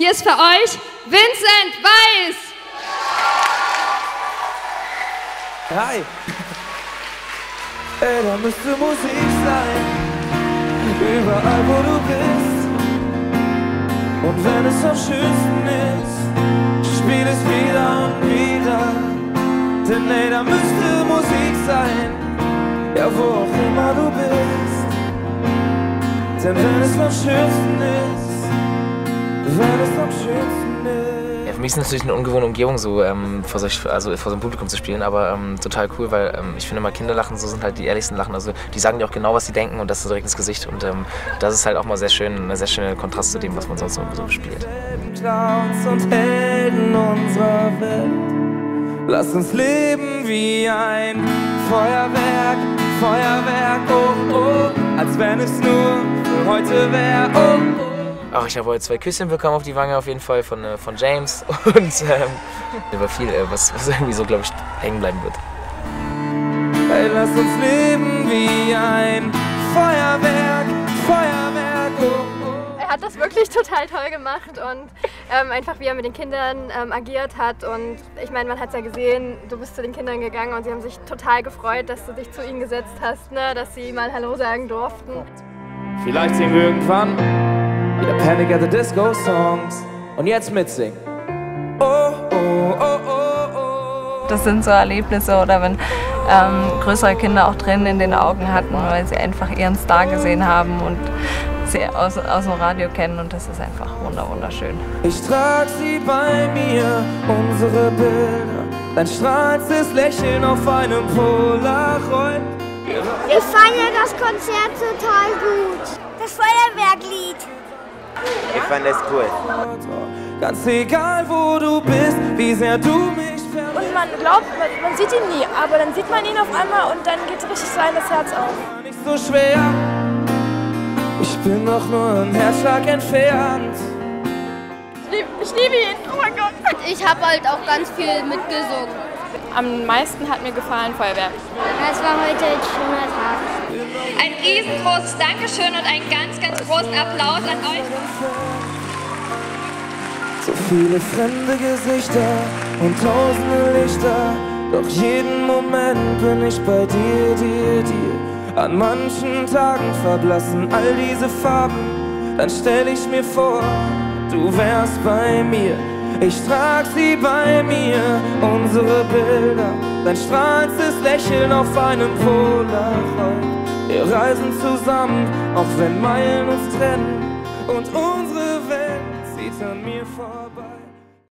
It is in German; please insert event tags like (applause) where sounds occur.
Hier ist für euch Vincent Weiß. Hi. Ey, da müsste Musik sein, überall wo du bist. Und wenn es am schönsten ist, spiel es wieder und wieder. Denn ey, da müsste Musik sein, ja wo auch immer du bist. Denn wenn es am schönsten ist, für mich ist es natürlich eine ungewohnte Umgebung, so ähm, vor, solch, also vor so einem Publikum zu spielen, aber ähm, total cool, weil ähm, ich finde mal Kinderlachen, so sind halt die ehrlichsten Lachen. Also die sagen dir auch genau, was sie denken und das direkt ins Gesicht. Und ähm, das ist halt auch mal sehr schön, ein sehr schöner Kontrast zu dem, was man sonst so, so spielt. Clowns und Helden unserer Welt. Lass uns leben wie ein Feuerwerk, Feuerwerk, oh oh, als wenn es nur heute wäre, oh. Ach, ich habe heute zwei Küsschen bekommen auf die Wange auf jeden Fall von, äh, von James (laughs) und ähm, über viel, äh, was, was irgendwie so, glaube ich, hängen bleiben wird. Hey, lass uns leben wie ein Feuerwerk, Feuerwerk, oh oh. Er hat das wirklich total toll gemacht und ähm, einfach wie er mit den Kindern ähm, agiert hat. Und ich meine, man hat es ja gesehen, du bist zu den Kindern gegangen und sie haben sich total gefreut, dass du dich zu ihnen gesetzt hast, ne? dass sie mal Hallo sagen durften. Vielleicht singen wir irgendwann wieder Panic at the Disco Songs und jetzt mitsingen. Oh, oh, oh, oh, oh. Das sind so Erlebnisse oder wenn ähm, größere Kinder auch Tränen in den Augen hatten, weil sie einfach ihren Star gesehen haben und sie aus, aus dem Radio kennen und das ist einfach wunder wunderschön. Ich trag sie bei mir, unsere Bilder, dein strahlstes Lächeln auf einem Polaroid. Ich fand das Konzert total gut. Das Feuerwerklied. Ich fand das cool. Ganz egal wo du bist, wie sehr du mich vermisst. Und man glaubt, man, man sieht ihn nie, aber dann sieht man ihn auf einmal und dann geht richtig sein das Herz auf. Nicht so schwer, ich bin doch nur ein Herzschlag entfernt. Ich liebe, ich liebe ihn, oh mein Gott. Ich habe halt auch ganz viel mitgesungen. Am meisten hat mir gefallen Feuerwerk. Es war heute ein schöner. Ein riesengroßes Dankeschön und einen ganz, ganz großen Applaus an euch. So viele fremde Gesichter und tausende Lichter. Doch jeden Moment bin ich bei dir, dir, dir. An manchen Tagen verblassen all diese Farben. Dann stell ich mir vor, du wärst bei mir. Ich trag sie bei mir, unsere Bilder. Dein strahlstes Lächeln auf einem Polaroid. Wir reisen zusammen, auch wenn Meilen uns trennen. Und unsere Welt zieht an mir vorbei.